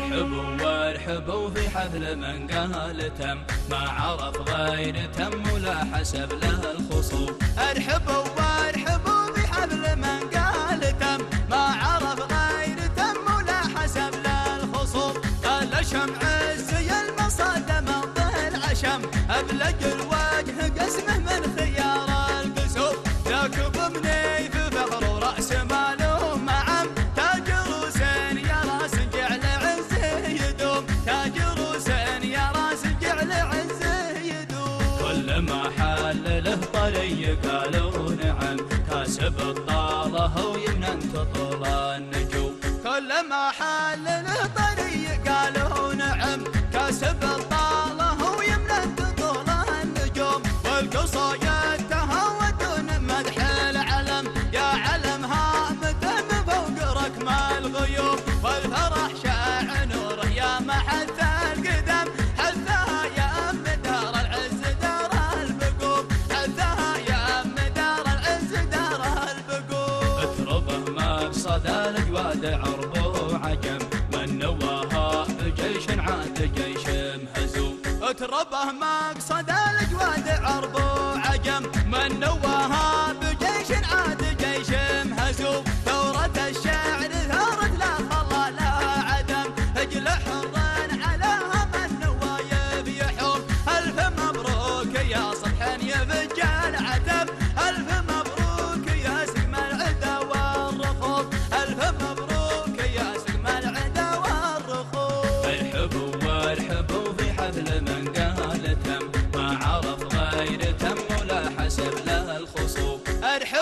ارحبوا في حفل من قال تم ما عرف غير تم ولا حسب له الخصوم. ارحبوا وارحبوا في حفل من قال تم ما عرف غير تم ولا حسب له الخصوم. قال شمع زي المصادم ظهر عشم ابلق الوجه قسمه ما حل له طري قالوا نعم كاسب الطاله ويمنى تطول النجوم. كل ما حل له طريق قالوا نعم كاسب الطاله ويمنى تطول النجوم. والقصايد الاجواد عرب وعجم من نواها بجيش عاد جيش مهزوم. مقصد الاجواد عرب وعجم من نواها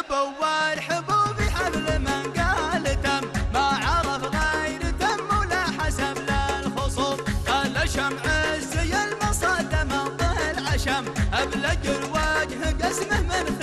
حبوا وارحبوا في حبل من قال تم. ما عرف غير تم ولا حسب للخصوم. قال شمع الزي المصادم الظهر العشم أبلج الوجه قسمه من